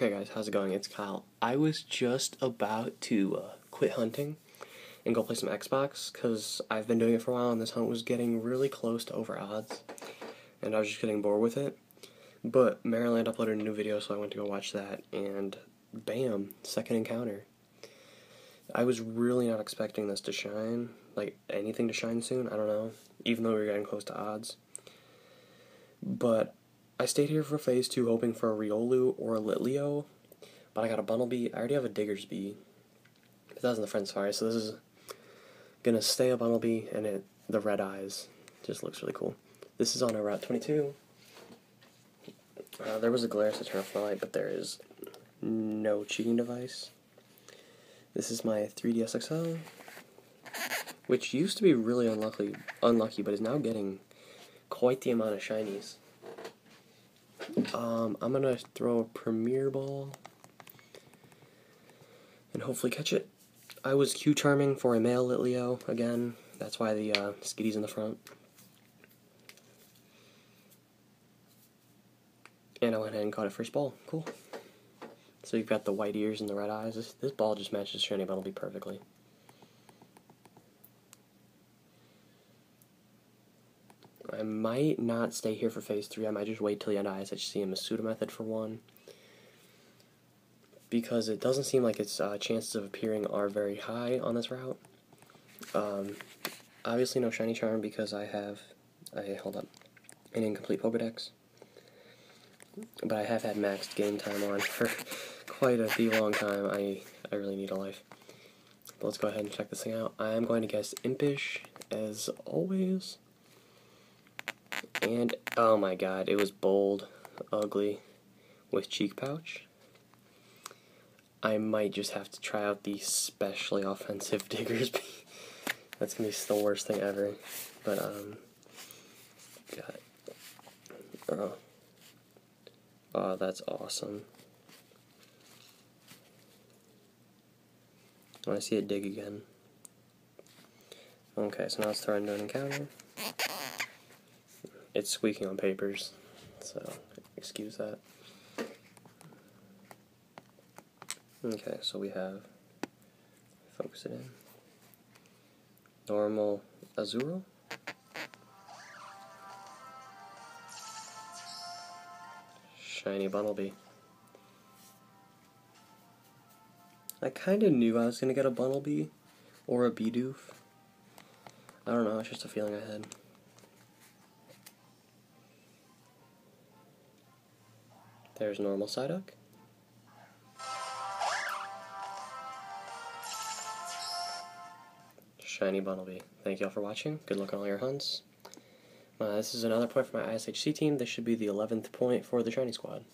Okay, guys, how's it going? It's Kyle. I was just about to uh, quit hunting and go play some Xbox because I've been doing it for a while and this hunt was getting really close to over odds, and I was just getting bored with it. But Maryland uploaded a new video, so I went to go watch that, and bam, second encounter. I was really not expecting this to shine, like anything to shine soon. I don't know, even though we were getting close to odds. But I stayed here for phase two, hoping for a Riolu or a Litleo, but I got a Bunnelby. I already have a Diggersby. But that was in the Friend Safari, so this is gonna stay a Bunnelby, and it the red eyes just looks really cool. This is on a Route 22. Uh, there was a Glarus Eternal light, but there is no cheating device. This is my 3DS XL, which used to be really unlucky, unlucky, but is now getting quite the amount of shinies. Um, I'm gonna throw a Premier Ball and hopefully catch it. I was Q charming for a male Litleo again. That's why the uh, in the front. And I went ahead and caught it first ball. Cool. So you've got the white ears and the red eyes. This, this ball just matches Shiny Bunnelby perfectly. I might not stay here for phase three. I might just wait till the end of ISHC and Masuda method for one. Because it doesn't seem like its uh, chances of appearing are very high on this route. Um, obviously no Shiny Charm because I have, I hold up, an incomplete Pokedex. But I have had maxed game time on for quite a the long time. I, I really need a life. But let's go ahead and check this thing out. I am going to guess Impish, as always. And, oh my god, it was bold, ugly, with cheek pouch. I might just have to try out the specially offensive diggers. That's gonna be the worst thing ever. But, um, God. Oh. Oh, that's awesome. I want to see it dig again. Okay, so now let's throw into an encounter it's squeaking on papers, so excuse that. Okay, so we have, focus it in, normal Azurill, shiny Bunnelby. I kind of knew I was going to get a Bunnelby or a Bidoof. I don't know, it's just a feeling I had. There's normal Psyduck. Shiny Bunnelby. Thank you all for watching. Good luck on all your hunts. Uh, this is another point for my ISHC team. This should be the 11th point for the Shiny Squad.